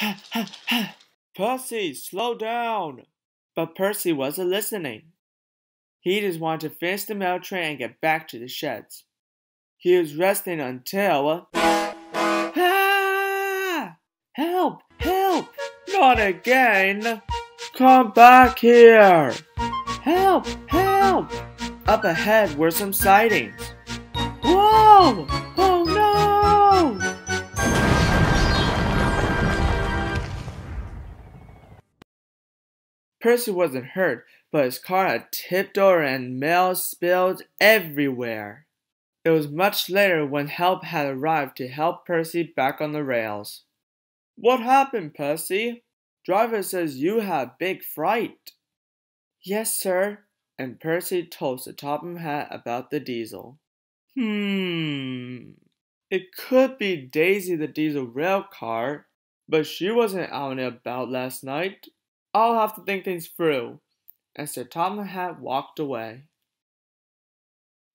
Percy, slow down! But Percy wasn't listening. He just wanted to finish the mail train and get back to the sheds. He was resting until. Ah! Help! Help! Not again! Come back here! Help! Help! Up ahead were some sightings. Whoa! Oh Percy wasn't hurt, but his car had tipped over and mail spilled everywhere. It was much later when help had arrived to help Percy back on the rails. What happened, Percy? Driver says you had big fright. Yes, sir. And Percy told Sir Topham Hatt about the diesel. Hmm. It could be Daisy the diesel rail car, but she wasn't out and about last night. I'll have to think things through. And Sir Topham Hatt walked away.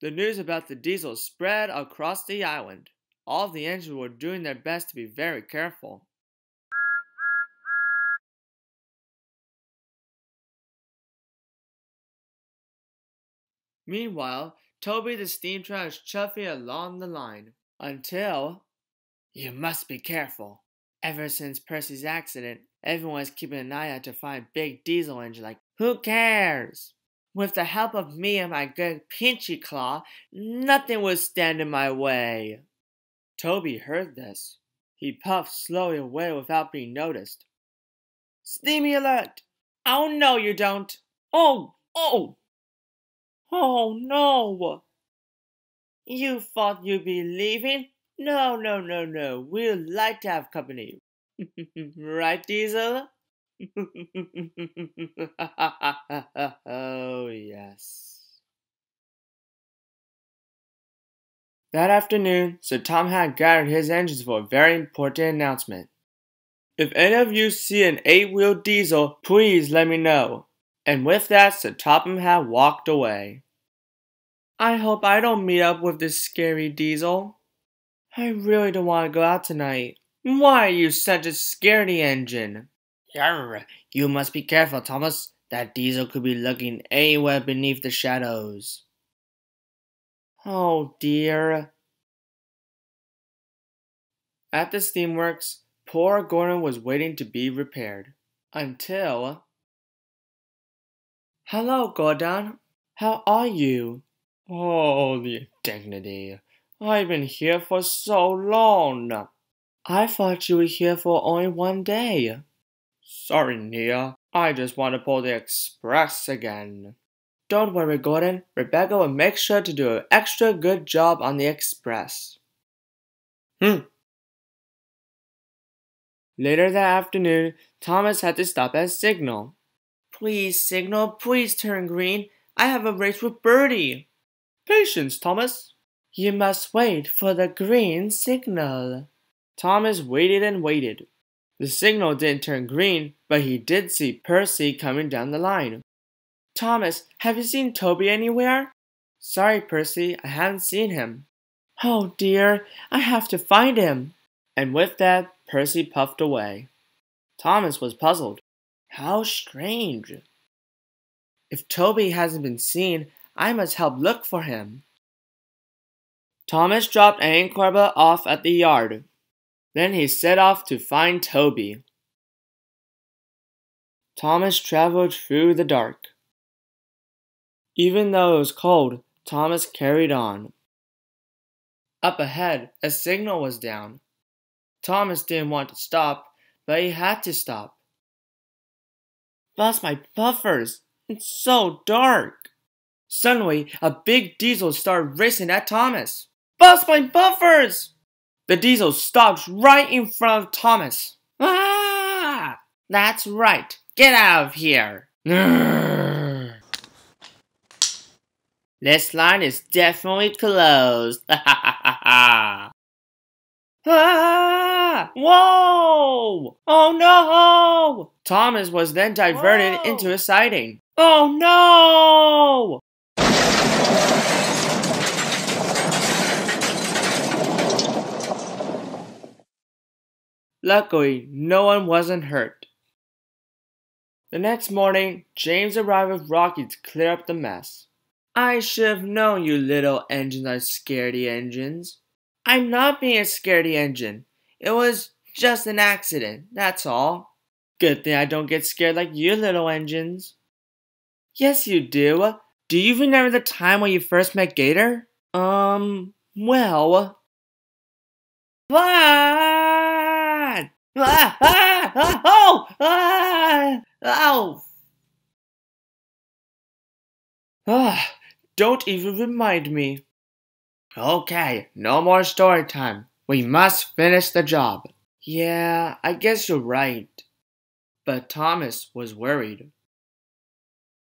The news about the diesel spread across the island. All the engines were doing their best to be very careful. Meanwhile, Toby the steam train was chuffing along the line until. You must be careful. Ever since Percy's accident, everyone's keeping an eye out to find big diesel engine like, who cares? With the help of me and my good Pinchy Claw, nothing will stand in my way. Toby heard this. He puffed slowly away without being noticed. Steamy alert! Oh no, you don't! Oh, oh! Oh no! You thought you'd be leaving? No, no, no, no. We'd like to have company. right, Diesel? oh, yes. That afternoon, Sir Tom had gathered his engines for a very important announcement. If any of you see an eight-wheel diesel, please let me know. And with that, Sir Topham had walked away. I hope I don't meet up with this scary diesel. I really don't want to go out tonight. Why are you such a scaredy engine? Yarr, you must be careful, Thomas. That diesel could be lurking anywhere beneath the shadows. Oh dear. At the steamworks, poor Gordon was waiting to be repaired. Until. Hello, Gordon. How are you? Oh, the indignity. I've been here for so long. I thought you were here for only one day. Sorry, Nia. I just want to pull the express again. Don't worry, Gordon. Rebecca will make sure to do an extra good job on the express. Hmm. Later that afternoon, Thomas had to stop at Signal. Please, Signal, please turn green. I have a race with Bertie. Patience, Thomas. You must wait for the green signal. Thomas waited and waited. The signal didn't turn green, but he did see Percy coming down the line. Thomas, have you seen Toby anywhere? Sorry, Percy, I haven't seen him. Oh dear, I have to find him. And with that, Percy puffed away. Thomas was puzzled. How strange. If Toby hasn't been seen, I must help look for him. Thomas dropped Aunt Corba off at the yard. Then he set off to find Toby. Thomas traveled through the dark. Even though it was cold, Thomas carried on. Up ahead, a signal was down. Thomas didn't want to stop, but he had to stop. Bust my buffers! It's so dark! Suddenly, a big diesel started racing at Thomas. Bust my buffers! The diesel stopped right in front of Thomas. Ah! That's right. Get out of here. this line is definitely closed. ah! Whoa! Oh no! Thomas was then diverted Whoa! into a siding. Oh no! Luckily, no one wasn't hurt. The next morning, James arrived with Rocky to clear up the mess. I should have known you little engines are scaredy engines. I'm not being a scaredy engine. It was just an accident, that's all. Good thing I don't get scared like you little engines. Yes, you do. Do you remember the time when you first met Gator? Um, well. Ah! Ah! Ah! ah oh! Ah! Oh! Ah! Don't even remind me. Okay, no more story time. We must finish the job. Yeah, I guess you're right. But Thomas was worried.